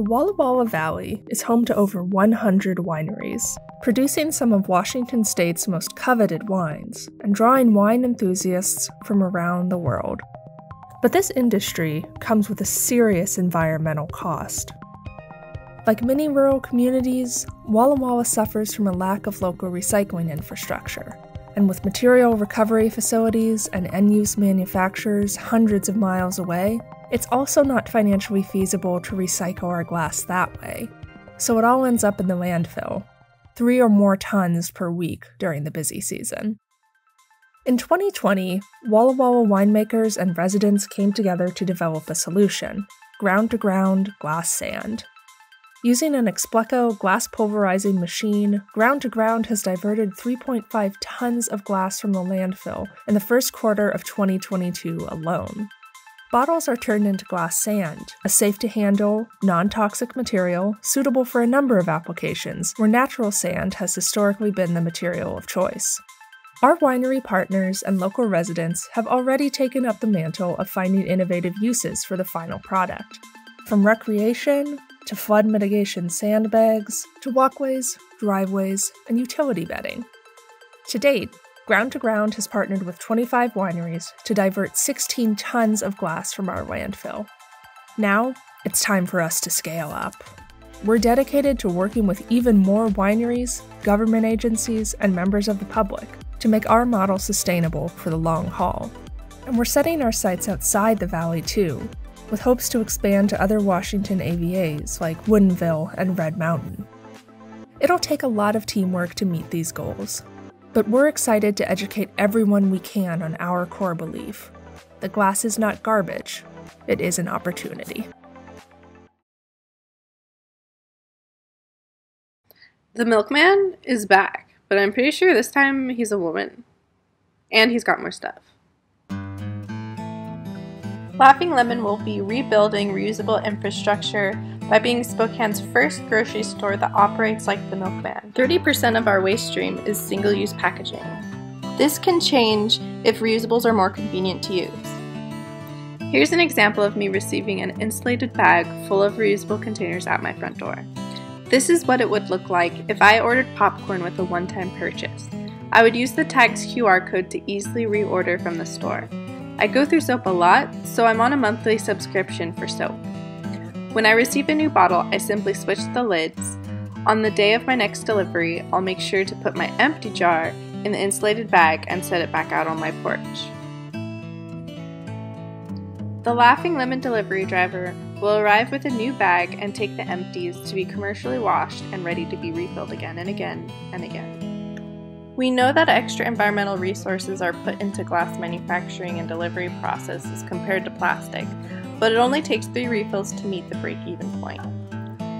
The Walla Walla Valley is home to over 100 wineries, producing some of Washington state's most coveted wines and drawing wine enthusiasts from around the world. But this industry comes with a serious environmental cost. Like many rural communities, Walla Walla suffers from a lack of local recycling infrastructure. And with material recovery facilities and end use manufacturers hundreds of miles away, it's also not financially feasible to recycle our glass that way. So it all ends up in the landfill, three or more tons per week during the busy season. In 2020, Walla Walla winemakers and residents came together to develop a solution ground to ground glass sand. Using an Expleco glass pulverizing machine, Ground to Ground has diverted 3.5 tons of glass from the landfill in the first quarter of 2022 alone. Bottles are turned into glass sand, a safe to handle, non toxic material suitable for a number of applications where natural sand has historically been the material of choice. Our winery partners and local residents have already taken up the mantle of finding innovative uses for the final product. From recreation to flood mitigation sandbags, to walkways, driveways, and utility bedding. To date, Ground to Ground has partnered with 25 wineries to divert 16 tons of glass from our landfill. Now, it's time for us to scale up. We're dedicated to working with even more wineries, government agencies, and members of the public to make our model sustainable for the long haul. And we're setting our sights outside the valley too, with hopes to expand to other Washington AVAs like Woodinville and Red Mountain. It'll take a lot of teamwork to meet these goals, but we're excited to educate everyone we can on our core belief the glass is not garbage, it is an opportunity. The milkman is back, but I'm pretty sure this time he's a woman. And he's got more stuff. Laughing Lemon will be rebuilding reusable infrastructure by being Spokane's first grocery store that operates like the milkman. 30% of our waste stream is single use packaging. This can change if reusables are more convenient to use. Here's an example of me receiving an insulated bag full of reusable containers at my front door. This is what it would look like if I ordered popcorn with a one time purchase. I would use the tag's QR code to easily reorder from the store. I go through soap a lot, so I'm on a monthly subscription for soap. When I receive a new bottle, I simply switch the lids. On the day of my next delivery, I'll make sure to put my empty jar in the insulated bag and set it back out on my porch. The Laughing Lemon delivery driver will arrive with a new bag and take the empties to be commercially washed and ready to be refilled again and again and again. We know that extra environmental resources are put into glass manufacturing and delivery processes compared to plastic, but it only takes three refills to meet the break-even point.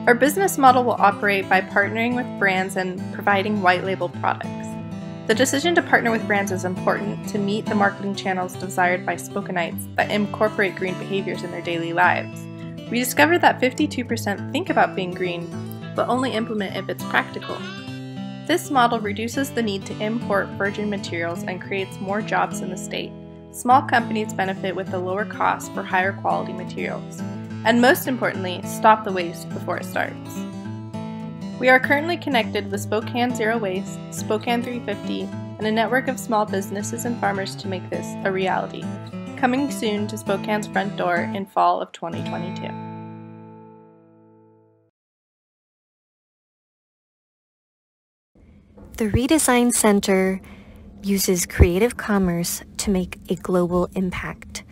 Our business model will operate by partnering with brands and providing white label products. The decision to partner with brands is important to meet the marketing channels desired by Spokanites that incorporate green behaviors in their daily lives. We discovered that 52% think about being green, but only implement if it's practical. This model reduces the need to import virgin materials and creates more jobs in the state. Small companies benefit with a lower cost for higher quality materials. And most importantly, stop the waste before it starts. We are currently connected with Spokane Zero Waste, Spokane 350, and a network of small businesses and farmers to make this a reality. Coming soon to Spokane's front door in fall of 2022. The Redesign Center uses creative commerce to make a global impact.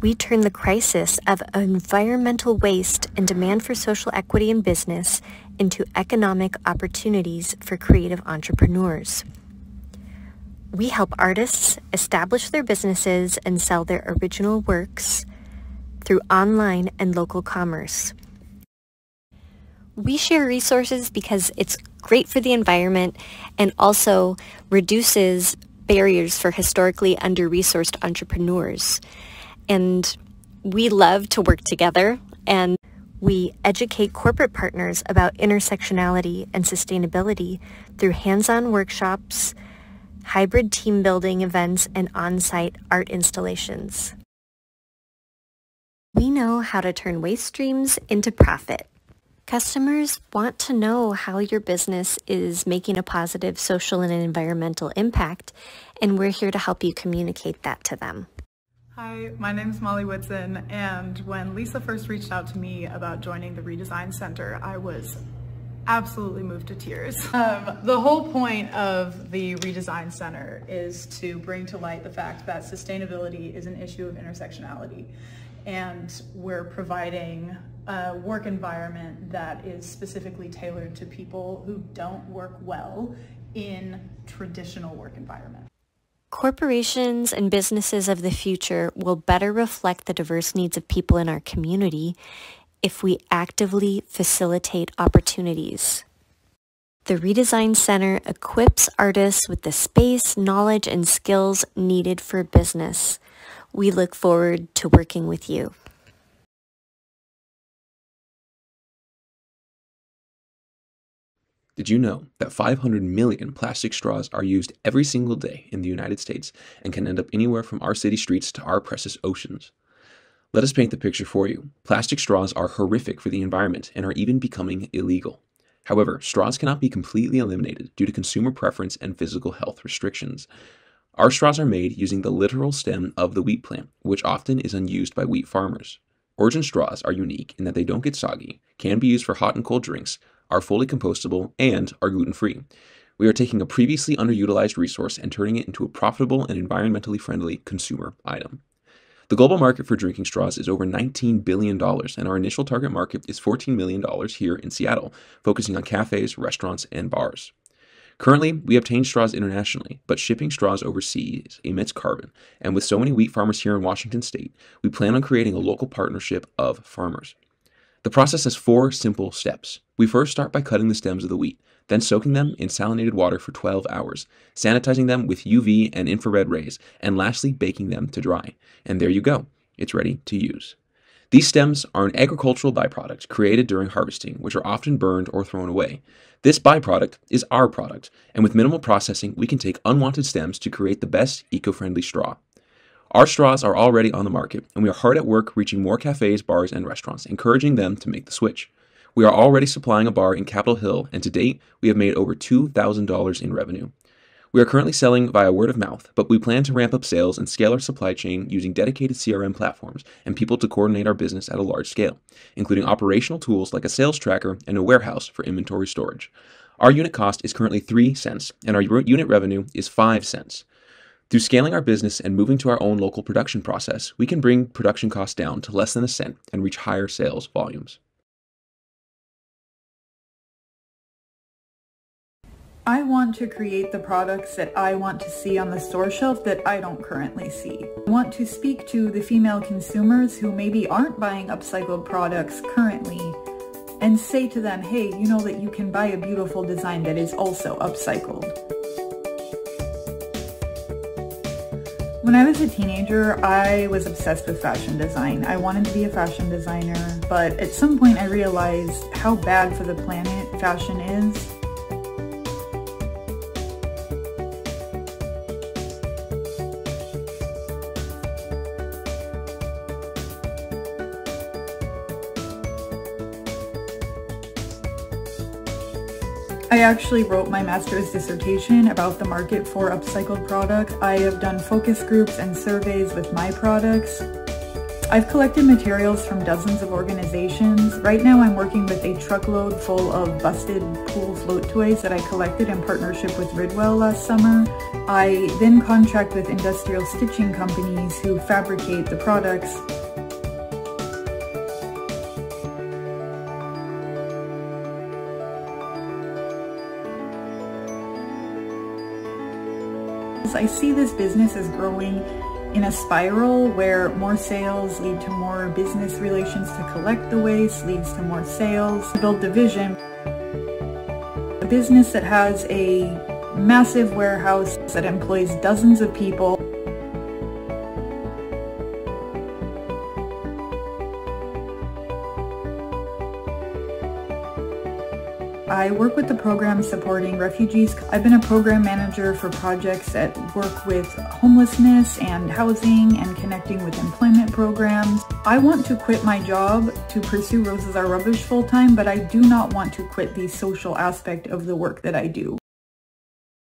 We turn the crisis of environmental waste and demand for social equity in business into economic opportunities for creative entrepreneurs. We help artists establish their businesses and sell their original works through online and local commerce. We share resources because it's great for the environment and also reduces barriers for historically under-resourced entrepreneurs. And we love to work together and we educate corporate partners about intersectionality and sustainability through hands-on workshops, hybrid team building events, and on-site art installations. We know how to turn waste streams into profit. Customers want to know how your business is making a positive social and environmental impact, and we're here to help you communicate that to them. Hi, my name is Molly Woodson, and when Lisa first reached out to me about joining the Redesign Center, I was absolutely moved to tears. Um, the whole point of the Redesign Center is to bring to light the fact that sustainability is an issue of intersectionality, and we're providing a work environment that is specifically tailored to people who don't work well in traditional work environments. Corporations and businesses of the future will better reflect the diverse needs of people in our community if we actively facilitate opportunities. The Redesign Center equips artists with the space, knowledge, and skills needed for business. We look forward to working with you. Did you know that 500 million plastic straws are used every single day in the United States and can end up anywhere from our city streets to our precious oceans? Let us paint the picture for you. Plastic straws are horrific for the environment and are even becoming illegal. However, straws cannot be completely eliminated due to consumer preference and physical health restrictions. Our straws are made using the literal stem of the wheat plant, which often is unused by wheat farmers. Origin straws are unique in that they don't get soggy, can be used for hot and cold drinks, are fully compostable, and are gluten free. We are taking a previously underutilized resource and turning it into a profitable and environmentally friendly consumer item. The global market for drinking straws is over $19 billion, and our initial target market is $14 million here in Seattle, focusing on cafes, restaurants, and bars. Currently, we obtain straws internationally, but shipping straws overseas emits carbon, and with so many wheat farmers here in Washington state, we plan on creating a local partnership of farmers. The process has four simple steps. We first start by cutting the stems of the wheat, then soaking them in salinated water for 12 hours, sanitizing them with UV and infrared rays, and lastly baking them to dry. And there you go, it's ready to use. These stems are an agricultural byproduct created during harvesting, which are often burned or thrown away. This byproduct is our product, and with minimal processing, we can take unwanted stems to create the best eco friendly straw. Our straws are already on the market, and we are hard at work reaching more cafes, bars, and restaurants, encouraging them to make the switch. We are already supplying a bar in Capitol Hill, and to date, we have made over $2,000 in revenue. We are currently selling via word of mouth, but we plan to ramp up sales and scale our supply chain using dedicated CRM platforms and people to coordinate our business at a large scale, including operational tools like a sales tracker and a warehouse for inventory storage. Our unit cost is currently 3 cents, and our unit revenue is 5 cents. Through scaling our business and moving to our own local production process, we can bring production costs down to less than a cent and reach higher sales volumes. I want to create the products that I want to see on the store shelf that I don't currently see. I want to speak to the female consumers who maybe aren't buying upcycled products currently and say to them, hey, you know that you can buy a beautiful design that is also upcycled. When I was a teenager, I was obsessed with fashion design. I wanted to be a fashion designer, but at some point I realized how bad for the planet fashion is. Actually wrote my master's dissertation about the market for upcycled products. I have done focus groups and surveys with my products. I've collected materials from dozens of organizations. Right now I'm working with a truckload full of busted pool float toys that I collected in partnership with Ridwell last summer. I then contract with industrial stitching companies who fabricate the products I see this business as growing in a spiral where more sales lead to more business relations to collect the waste, leads to more sales, build division. A business that has a massive warehouse that employs dozens of people I work with the program supporting refugees. I've been a program manager for projects that work with homelessness and housing and connecting with employment programs. I want to quit my job to pursue Roses Are Rubbish full time, but I do not want to quit the social aspect of the work that I do.